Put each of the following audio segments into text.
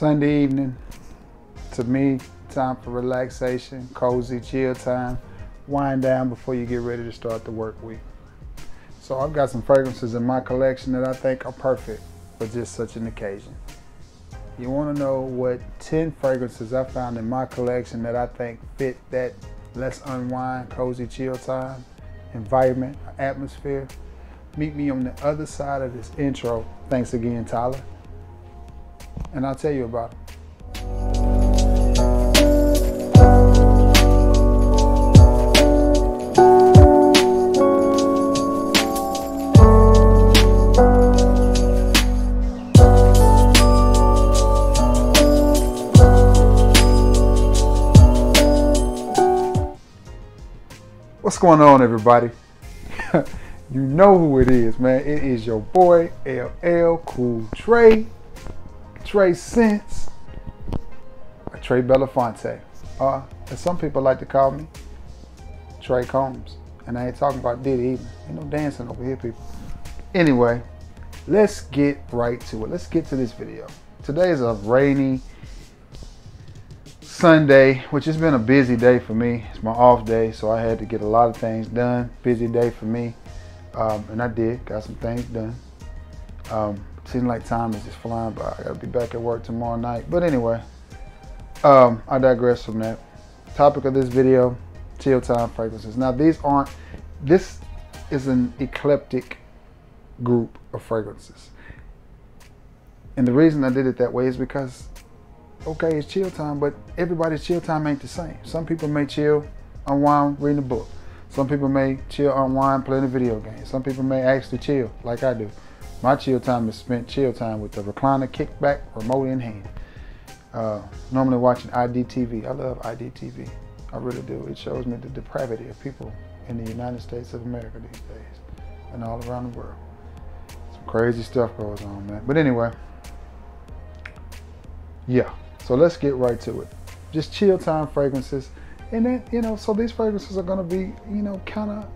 Sunday evening, to me, time for relaxation, cozy, chill time, wind down before you get ready to start the work week. So I've got some fragrances in my collection that I think are perfect for just such an occasion. You want to know what 10 fragrances I found in my collection that I think fit that let's unwind, cozy, chill time, environment, atmosphere? Meet me on the other side of this intro. Thanks again, Tyler. And I'll tell you about them. What's going on, everybody? you know who it is, man. It is your boy LL Cool Trey, TraScents, Trey Belafonte. Uh, as some people like to call me, Trey Combs. And I ain't talking about Diddy either. Ain't no dancing over here, people. Anyway, let's get right to it. Let's get to this video. Today is a rainy Sunday, which has been a busy day for me. It's my off day, so I had to get a lot of things done. Busy day for me, um, and I did. Got some things done. Um, seems like time is just flying by. I gotta be back at work tomorrow night. But anyway, um, I digress from that. Topic of this video: chill time fragrances. Now these aren't. This is an eclectic group of fragrances, and the reason I did it that way is because okay, it's chill time, but everybody's chill time ain't the same. Some people may chill, unwind, reading a book. Some people may chill, unwind, playing a video game. Some people may actually chill, like I do. My chill time is spent chill time with the recliner, kickback, remote in hand. Uh, normally watching IDTV. I love IDTV. I really do. It shows me the depravity of people in the United States of America these days and all around the world. Some crazy stuff goes on, man. But anyway, yeah. So let's get right to it. Just chill time fragrances. And then, you know, so these fragrances are gonna be, you know, kind of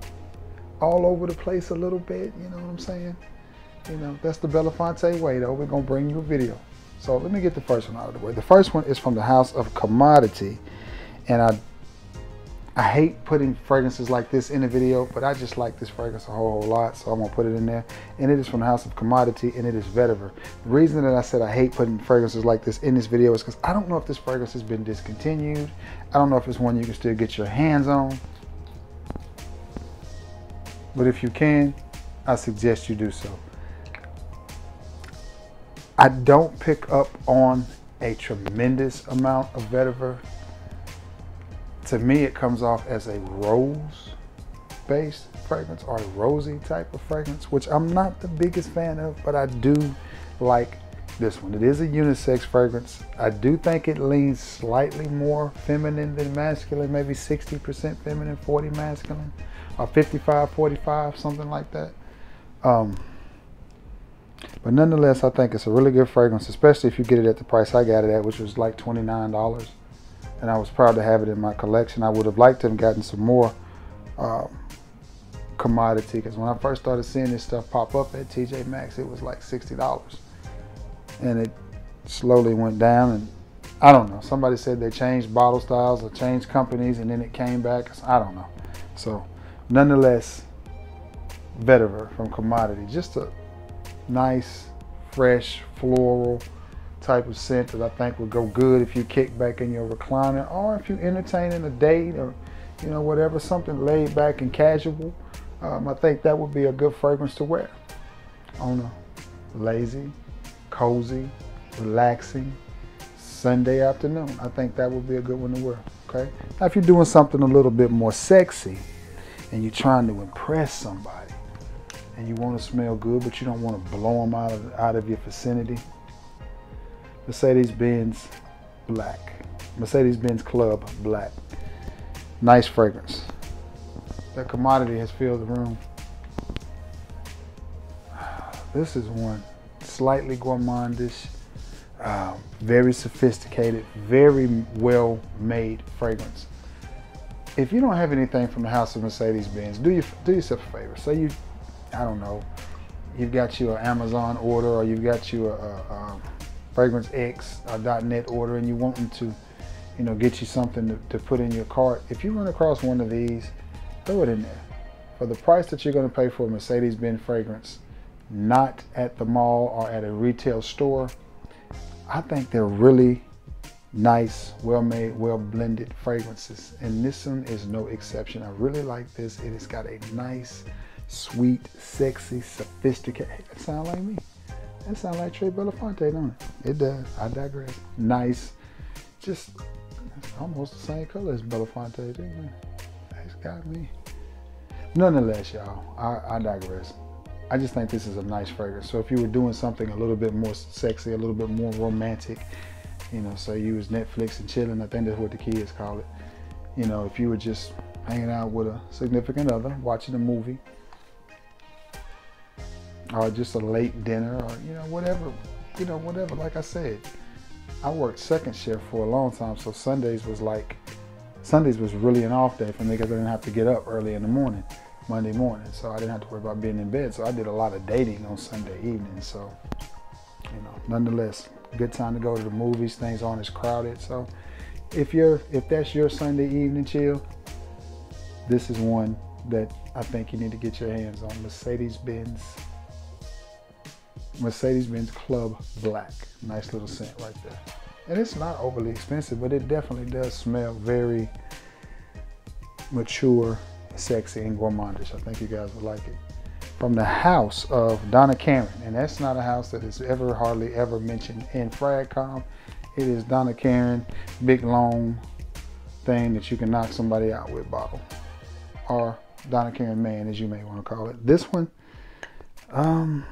all over the place a little bit, you know what I'm saying? You know, that's the Belafonte way though. We're gonna bring you a video. So let me get the first one out of the way. The first one is from the House of Commodity. And I I hate putting fragrances like this in a video, but I just like this fragrance a whole, whole lot, so I'm gonna put it in there. And it is from the House of Commodity, and it is vetiver. The reason that I said I hate putting fragrances like this in this video is because I don't know if this fragrance has been discontinued. I don't know if it's one you can still get your hands on. But if you can, I suggest you do so. I don't pick up on a tremendous amount of vetiver. To me it comes off as a rose based fragrance or a rosy type of fragrance which i'm not the biggest fan of but i do like this one. It is a unisex fragrance. I do think it leans slightly more feminine than masculine maybe 60% feminine 40 masculine or 55 45 something like that. Um, but nonetheless i think it's a really good fragrance especially if you get it at the price i got it at which was like $29 and I was proud to have it in my collection. I would have liked to have gotten some more um, commodity because when I first started seeing this stuff pop up at TJ Maxx, it was like $60. And it slowly went down and I don't know. Somebody said they changed bottle styles or changed companies and then it came back. I don't know. So nonetheless, Vetiver from Commodity. Just a nice, fresh, floral, type of scent that I think would go good if you kick back in your recliner or if you're entertaining a date or you know whatever something laid back and casual. Um, I think that would be a good fragrance to wear on a lazy cozy relaxing Sunday afternoon. I think that would be a good one to wear okay? Now if you're doing something a little bit more sexy and you're trying to impress somebody and you want to smell good but you don't want to blow them out of, out of your vicinity Mercedes-Benz Black. Mercedes-Benz Club Black. Nice fragrance. That commodity has filled the room. This is one slightly gourmandish, uh, very sophisticated, very well made fragrance. If you don't have anything from the house of Mercedes-Benz, do you do yourself a favor. Say you, I don't know, you've got you an Amazon order or you've got you a, a, a fragrancex.net order and you want them to, you know, get you something to, to put in your cart, if you run across one of these, throw it in there. For the price that you're going to pay for a Mercedes-Benz fragrance, not at the mall or at a retail store, I think they're really nice, well-made, well-blended fragrances. And this one is no exception. I really like this. It has got a nice, sweet, sexy, sophisticated, that sounds like me. That sounds like Trey Belafonte, don't it? It does. I digress. Nice. Just almost the same color as Belafonte. That's got me. Nonetheless, y'all, I, I digress. I just think this is a nice fragrance. So if you were doing something a little bit more sexy, a little bit more romantic, you know, say you was Netflix and chilling, I think that's what the kids call it. You know, if you were just hanging out with a significant other, watching a movie, or just a late dinner, or you know, whatever, you know, whatever. Like I said, I worked second shift for a long time, so Sundays was like, Sundays was really an off day for me because I didn't have to get up early in the morning. Monday morning, so I didn't have to worry about being in bed. So I did a lot of dating on Sunday evening. So, you know, nonetheless, good time to go to the movies. Things aren't as crowded. So, if you're if that's your Sunday evening chill, this is one that I think you need to get your hands on. Mercedes Benz. Mercedes Benz Club Black. Nice little scent right there. And it's not overly expensive, but it definitely does smell very mature sexy and gourmandish. I think you guys would like it. From the house of Donna Karan, and that's not a house that is ever hardly ever mentioned in Fragcom. It is Donna Karan, big long thing that you can knock somebody out with bottle, or Donna Karan man, as you may want to call it. This one, um,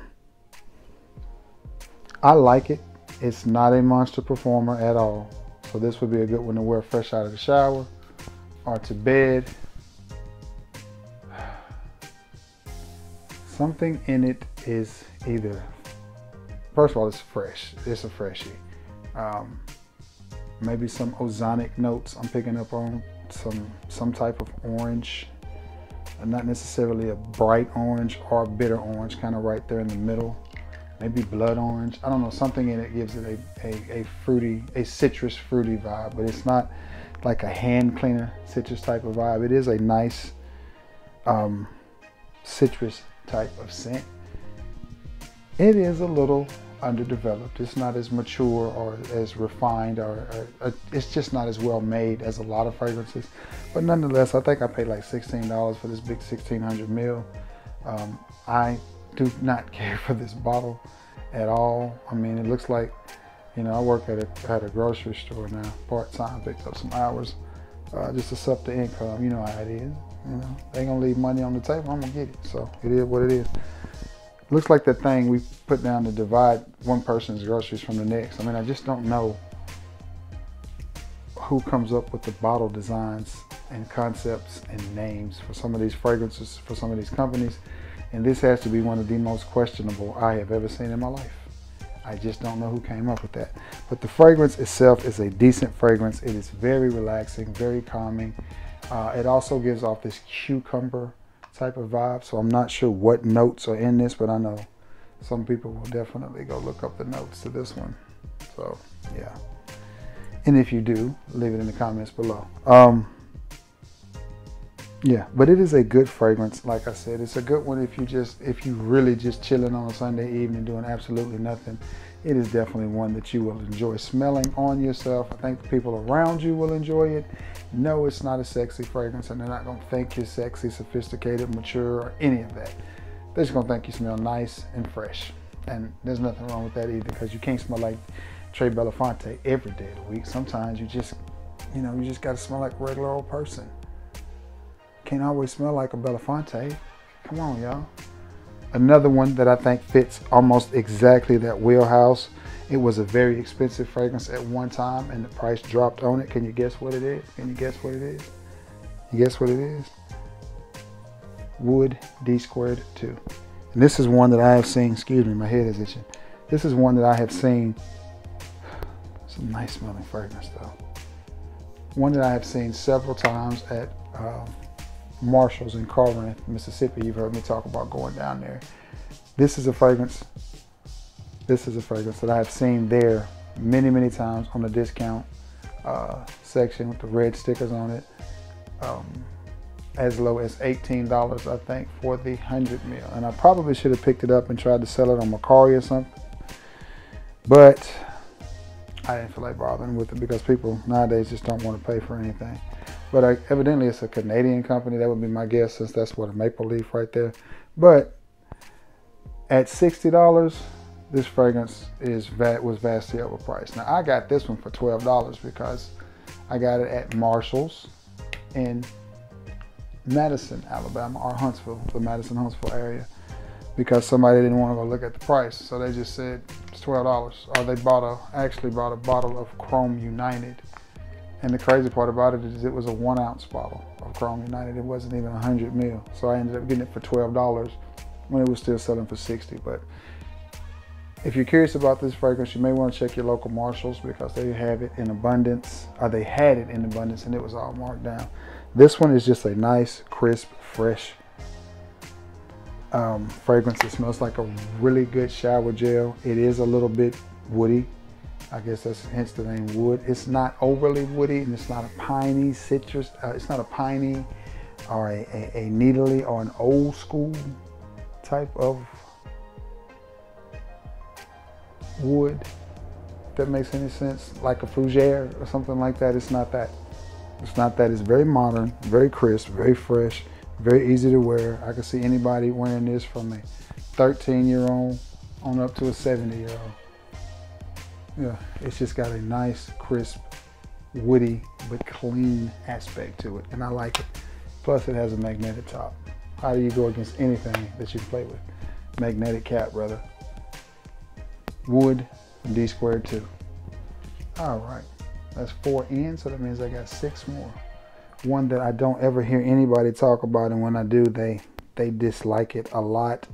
I like it. It's not a monster performer at all. So this would be a good one to wear fresh out of the shower or to bed something in it is either first of all it's fresh it's a freshie um, maybe some ozonic notes i'm picking up on some some type of orange not necessarily a bright orange or bitter orange kind of right there in the middle maybe blood orange i don't know something in it gives it a, a, a fruity a citrus fruity vibe but it's not like a hand cleaner citrus type of vibe it is a nice um, citrus type of scent. It is a little underdeveloped. It's not as mature or as refined or, or, it's just not as well made as a lot of fragrances. But nonetheless, I think I paid like $16 for this big 1600 mil. Um, I do not care for this bottle at all. I mean, it looks like, you know, I work at a, at a grocery store now, part-time, picked up some hours uh, just to sup the income. You know how it is. You know, they ain't gonna leave money on the table. I'm gonna get it. So it is what it is. Looks like the thing we put down to divide one person's groceries from the next. I mean, I just don't know who comes up with the bottle designs and concepts and names for some of these fragrances for some of these companies. And this has to be one of the most questionable I have ever seen in my life. I just don't know who came up with that. But the fragrance itself is a decent fragrance. It is very relaxing, very calming. Uh, it also gives off this cucumber type of vibe. So I'm not sure what notes are in this, but I know some people will definitely go look up the notes to this one. So yeah. And if you do, leave it in the comments below. Um, yeah, but it is a good fragrance. Like I said, it's a good one if you just if you really just chilling on a Sunday evening doing absolutely nothing. It is definitely one that you will enjoy smelling on yourself. I think the people around you will enjoy it. No, it's not a sexy fragrance, and they're not gonna think you're sexy, sophisticated, mature, or any of that. They're just gonna think you smell nice and fresh. And there's nothing wrong with that either, because you can't smell like Trey Belafonte every day of the week. Sometimes you just, you know, you just gotta smell like a regular old person. Can't always smell like a Belafonte. Come on, y'all. Another one that I think fits almost exactly that wheelhouse. It was a very expensive fragrance at one time and the price dropped on it. Can you guess what it is? Can you guess what it is? You guess what it is? Wood D squared 2. And this is one that I have seen, excuse me, my head is itching. This is one that I have seen, some nice smelling fragrance though. One that I have seen several times at um, Marshalls in Corinth, Mississippi. You've heard me talk about going down there. This is a fragrance This is a fragrance that I have seen there many, many times on the discount uh, section with the red stickers on it. Um, as low as $18, I think, for the 100 mil. And I probably should have picked it up and tried to sell it on Mercari or something. But I didn't feel like bothering with it because people nowadays just don't want to pay for anything. But I, evidently it's a Canadian company. That would be my guess since that's what a maple leaf right there. But at $60, this fragrance is was vastly overpriced. Now I got this one for $12 because I got it at Marshall's in Madison, Alabama, or Huntsville, the Madison Huntsville area, because somebody didn't want to go look at the price. So they just said it's twelve dollars. Or they bought a actually bought a bottle of Chrome United. And the crazy part about it is it was a one ounce bottle of Chrome United. It wasn't even hundred mil. So I ended up getting it for twelve dollars when it was still selling for sixty. But if you're curious about this fragrance, you may want to check your local Marshalls because they have it in abundance, or they had it in abundance and it was all marked down. This one is just a nice, crisp, fresh um, fragrance. It smells like a really good shower gel. It is a little bit woody. I guess that's hence the name wood. It's not overly woody and it's not a piney citrus. Uh, it's not a piney or a, a, a needly or an old school type of wood. If that makes any sense. Like a fougere or something like that. It's not that. It's not that. It's very modern, very crisp, very fresh, very easy to wear. I can see anybody wearing this from a 13 year old on up to a 70 year old. Yeah, it's just got a nice, crisp, woody, but clean aspect to it. And I like it. Plus it has a magnetic top. How do you go against anything that you can play with? Magnetic cap, brother. Wood, Dsquared2. All right. That's four in, so that means I got six more. One that I don't ever hear anybody talk about, and when I do, they they dislike it a lot.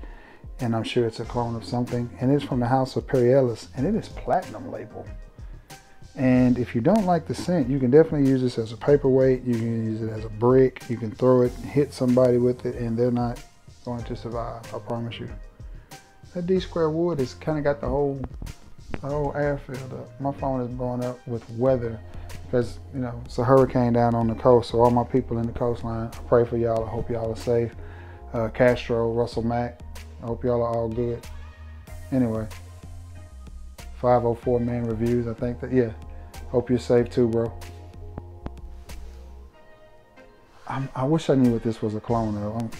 And I'm sure it's a clone of something. And it's from the House of Perry Ellis, and it is platinum label. And if you don't like the scent, you can definitely use this as a paperweight. You can use it as a brick. You can throw it, hit somebody with it, and they're not going to survive. I promise you. That D square wood has kind of got the whole the whole air filled up. My phone is blowing up with weather because, you know, it's a hurricane down on the coast. So all my people in the coastline, I pray for y'all. I hope y'all are safe. Uh, Castro, Russell Mack, I hope y'all are all good. Anyway, 504 man reviews. I think that, yeah, hope you're safe too, bro. I'm, i wish I knew what this was a clone of. I'm,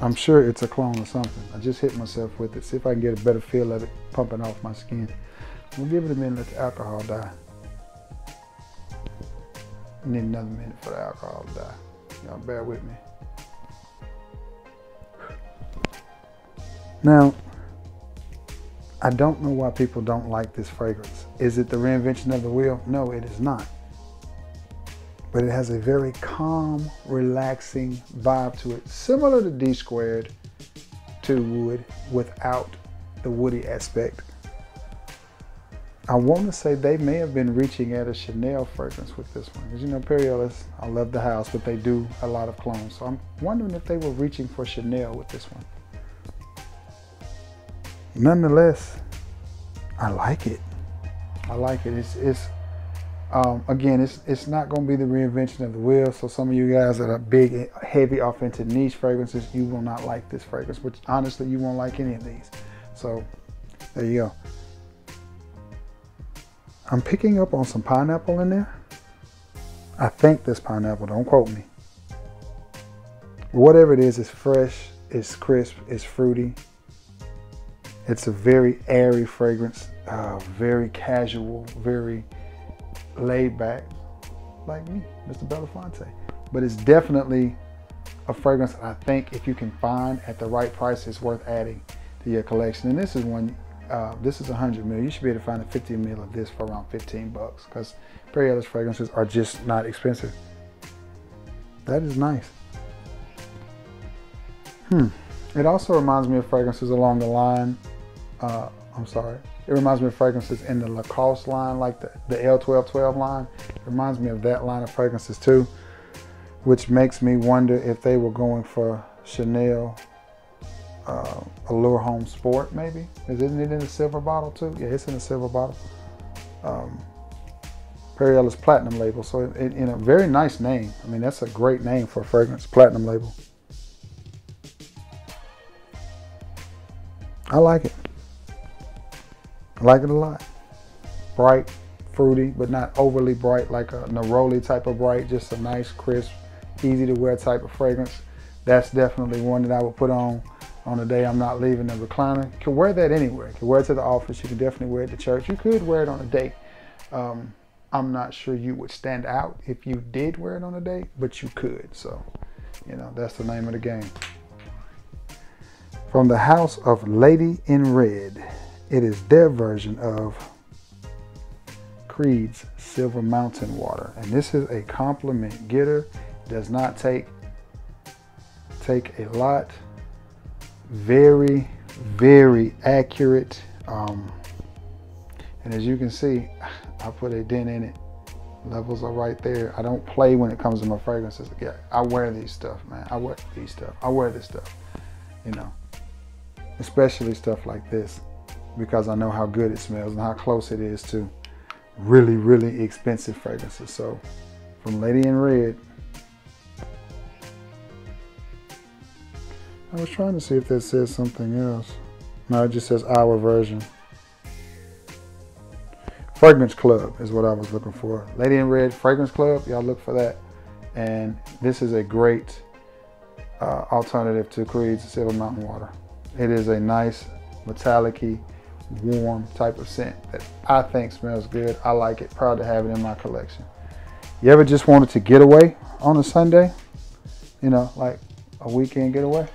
I'm sure it's a clone or something. I just hit myself with it. See if I can get a better feel of it pumping off my skin. We'll give it a minute, let the alcohol die. Need another minute for the alcohol to die. Y'all bear with me. Now, I don't know why people don't like this fragrance. Is it the reinvention of the wheel? No, it is not but it has a very calm, relaxing vibe to it, similar to D squared to wood without the woody aspect. I want to say they may have been reaching at a Chanel fragrance with this one. Because you know, Perry Ellis, I love the house, but they do a lot of clones. So I'm wondering if they were reaching for Chanel with this one. Nonetheless, I like it. I like it. It's, it's um, again, it's it's not going to be the reinvention of the wheel. So some of you guys that are big, heavy off into niche fragrances, you will not like this fragrance. Which honestly, you won't like any of these. So there you go. I'm picking up on some pineapple in there. I think this pineapple. Don't quote me. Whatever it is, it's fresh, it's crisp, it's fruity. It's a very airy fragrance, uh, very casual, very laid back, like me, Mr. Belafonte. But it's definitely a fragrance I think if you can find at the right price, it's worth adding to your collection. And this is one, uh, this is 100 mil. You should be able to find a 50 mil of this for around 15 bucks because Perry Ellis fragrances are just not expensive. That is nice. Hmm. It also reminds me of fragrances along the line. Uh, I'm sorry, it reminds me of fragrances in the Lacoste line, like the, the L1212 line. It reminds me of that line of fragrances too, which makes me wonder if they were going for Chanel uh, Allure Homme Sport, maybe. Isn't it in a silver bottle too? Yeah, it's in a silver bottle. Um, Perry Ellis Platinum label. So in a very nice name. I mean, that's a great name for a fragrance, Platinum label. I like it. I like it a lot. Bright, fruity, but not overly bright like a Neroli type of bright. Just a nice, crisp, easy to wear type of fragrance. That's definitely one that I would put on on the day I'm not leaving the recliner. You can wear that anywhere. You can wear it to the office. You can definitely wear it to church. You could wear it on a date. Um, I'm not sure you would stand out if you did wear it on a date, but you could. So, you know, that's the name of the game. From the house of Lady in Red, it is their version of Creed's Silver Mountain Water. And this is a compliment getter. Does not take take a lot very, very accurate. Um, and as you can see, I put a dent in it. Levels are right there. I don't play when it comes to my fragrances. Yeah, I wear these stuff, man. I wear these stuff. I wear this stuff, you know, especially stuff like this because I know how good it smells and how close it is to really, really expensive fragrances. So from Lady in Red, I was trying to see if that says something else. No, it just says our version. Fragrance Club is what I was looking for. Lady in Red Fragrance Club, y'all look for that. And this is a great uh, alternative to Creed's Silver Mountain Water. It is a nice, metallic warm type of scent that I think smells good. I like it. Proud to have it in my collection. You ever just wanted to get away on a Sunday? You know, like a weekend getaway?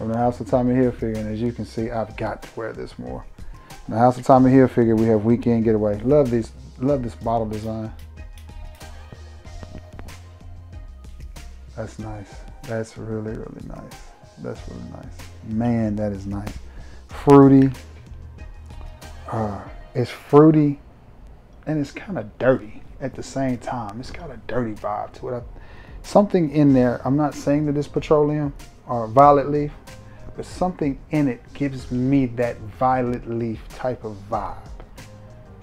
from the House of Tommy Hilfiger. And as you can see, I've got to wear this more. The House of Tommy Hilfiger, we have Weekend Getaway. Love these, love this bottle design. That's nice. That's really, really nice. That's really nice. Man, that is nice. Fruity. Uh, it's fruity and it's kind of dirty at the same time. It's got a dirty vibe to it. I, something in there, I'm not saying that it's petroleum or violet leaf, but something in it gives me that violet leaf type of vibe.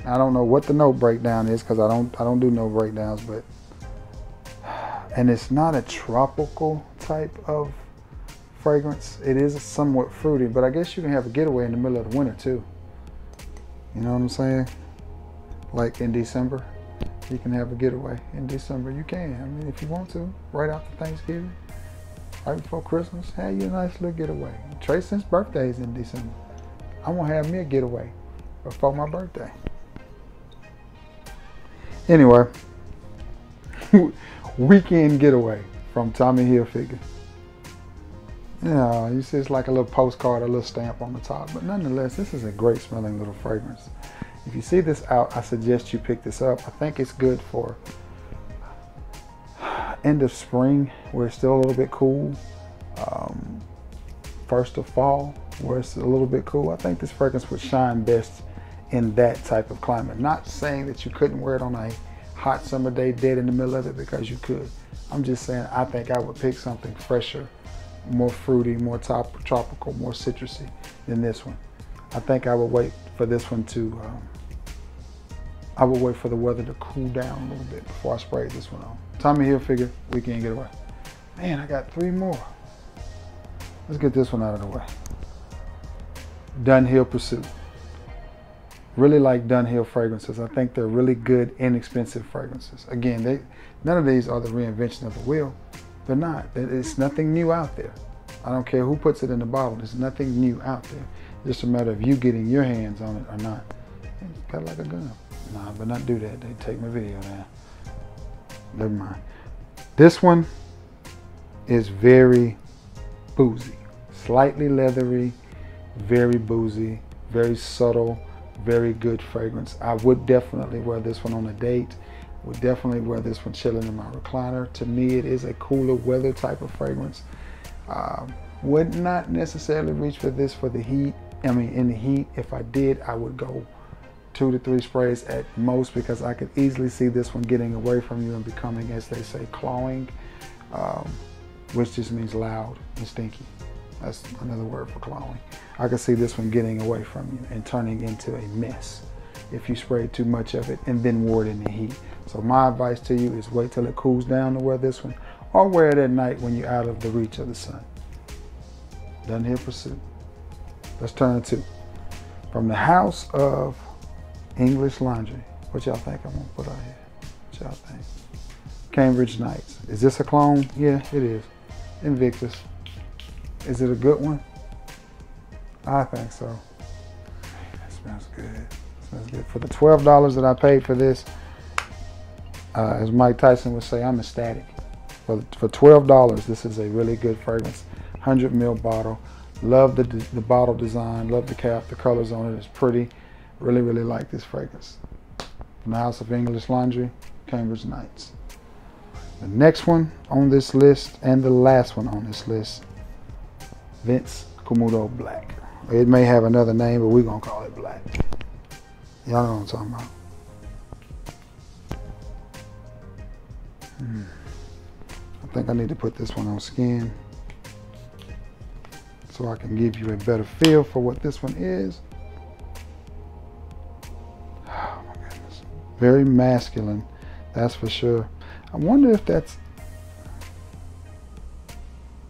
I don't know what the note breakdown is because I don't I don't do no breakdowns, but and it's not a tropical type of fragrance. It is somewhat fruity, but I guess you can have a getaway in the middle of the winter too. You know what I'm saying? Like in December, you can have a getaway in December. You can. I mean, if you want to, right after Thanksgiving right before Christmas, have you a nice little getaway. Tracy's birthday is in December. I'm gonna have me a getaway before my birthday. Anyway, weekend getaway from Tommy Hilfiger. Yeah, you see it's like a little postcard, a little stamp on the top, but nonetheless, this is a great smelling little fragrance. If you see this out, I suggest you pick this up. I think it's good for end of spring where it's still a little bit cool. Um, first of fall where it's a little bit cool. I think this fragrance would shine best in that type of climate. Not saying that you couldn't wear it on a hot summer day dead in the middle of it because you could. I'm just saying I think I would pick something fresher, more fruity, more top, tropical, more citrusy than this one. I think I would wait for this one to, um, I would wait for the weather to cool down a little bit before I spray this one on. Tommy Hilfiger we can get away. Man, I got three more. Let's get this one out of the way. Dunhill Pursuit. Really like Dunhill fragrances. I think they're really good, inexpensive fragrances. Again, they none of these are the reinvention of the wheel. They're not. It's nothing new out there. I don't care who puts it in the bottle. There's nothing new out there. It's just a matter of you getting your hands on it or not. Got like a gun. Nah, but not do that. They take my video now never mind. This one is very boozy, slightly leathery, very boozy, very subtle, very good fragrance. I would definitely wear this one on a date. Would definitely wear this one chilling in my recliner. To me, it is a cooler weather type of fragrance. Um, would not necessarily reach for this for the heat. I mean, in the heat, if I did, I would go two to three sprays at most because I could easily see this one getting away from you and becoming, as they say, clawing, um, which just means loud and stinky. That's another word for clawing. I could see this one getting away from you and turning into a mess if you spray too much of it and then wore it in the heat. So my advice to you is wait till it cools down to wear this one or wear it at night when you're out of the reach of the sun. Dunhill for pursuit. Let's turn to from the house of English Laundry. What y'all think I'm gonna put out here? What y'all think? Cambridge Nights. Is this a clone? Yeah, it is. Invictus. Is it a good one? I think so. That smells good. For the twelve dollars that I paid for this, uh, as Mike Tyson would say, I'm ecstatic. For for twelve dollars, this is a really good fragrance. Hundred ml bottle. Love the the bottle design. Love the cap. The colors on it is pretty. Really, really like this fragrance. From the House of English Laundry, Cambridge Nights. The next one on this list and the last one on this list, Vince Camuto Black. It may have another name, but we're gonna call it Black. Y'all know what I'm talking about. Hmm. I think I need to put this one on skin so I can give you a better feel for what this one is. Oh my goodness. Very masculine, that's for sure. I wonder if that's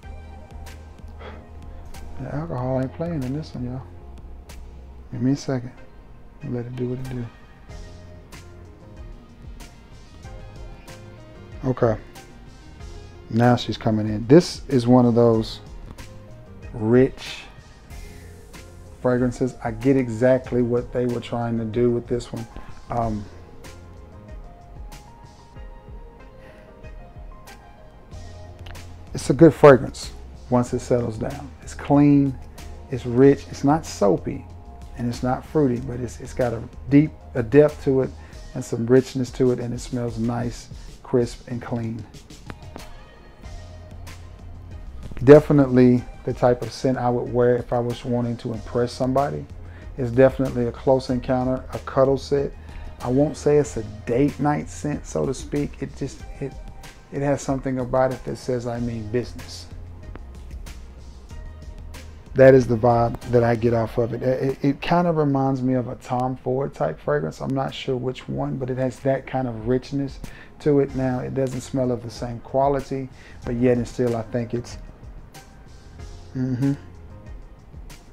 the alcohol ain't playing in this one, y'all. Give me a second. Let it do what it do. Okay. Now she's coming in. This is one of those rich fragrances. I get exactly what they were trying to do with this one. Um, it's a good fragrance once it settles down. It's clean, it's rich, it's not soapy, and it's not fruity, but it's, it's got a deep, a depth to it and some richness to it, and it smells nice, crisp, and clean. Definitely the type of scent I would wear if I was wanting to impress somebody. It's definitely a close encounter, a cuddle scent. I won't say it's a date night scent, so to speak. It just, it, it has something about it that says I mean business. That is the vibe that I get off of it. It, it kind of reminds me of a Tom Ford type fragrance. I'm not sure which one, but it has that kind of richness to it. Now, it doesn't smell of the same quality, but yet and still I think it's mm-hmm,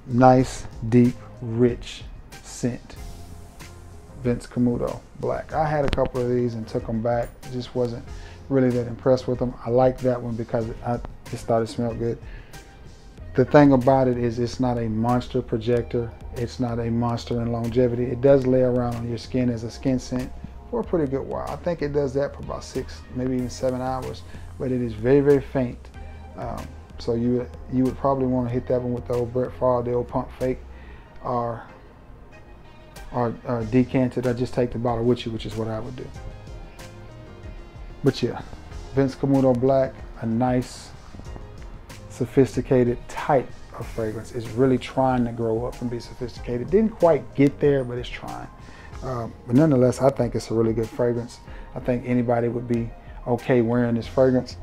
nice, deep, rich scent. Vince Camuto Black. I had a couple of these and took them back. Just wasn't really that impressed with them. I like that one because I just thought it smelled good. The thing about it is it's not a monster projector. It's not a monster in longevity. It does lay around on your skin as a skin scent for a pretty good while. I think it does that for about six, maybe even seven hours, but it is very, very faint. Um, so you you would probably want to hit that one with the old Brett Favre, the old pump fake, or, or, or decanted, or just take the bottle with you, which is what I would do. But yeah, Vince Camuto Black, a nice, sophisticated type of fragrance. It's really trying to grow up and be sophisticated. Didn't quite get there, but it's trying. Um, but nonetheless, I think it's a really good fragrance. I think anybody would be okay wearing this fragrance.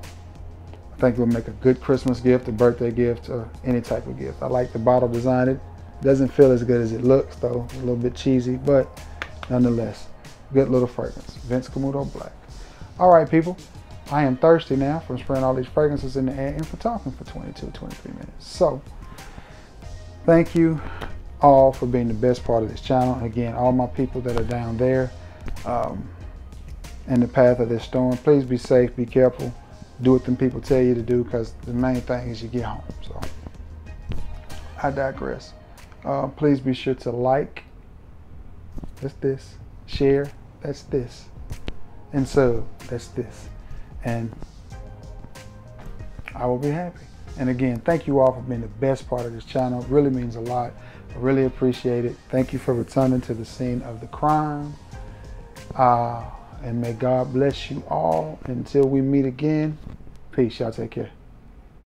I think it would make a good Christmas gift, a birthday gift, or any type of gift. I like the bottle design. It doesn't feel as good as it looks, though. A little bit cheesy, but nonetheless, good little fragrance. Vince Camuto Black. All right, people. I am thirsty now from spraying all these fragrances in the air and for talking for 22, 23 minutes. So, thank you all for being the best part of this channel. Again, all my people that are down there um, in the path of this storm, please be safe, be careful, do what them people tell you to do because the main thing is you get home. So, I digress. Uh, please be sure to like, that's this, share, that's this and so that's this. And I will be happy. And again, thank you all for being the best part of this channel. It really means a lot. I really appreciate it. Thank you for returning to the scene of the crime. Uh, and may God bless you all. Until we meet again, peace. Y'all take care.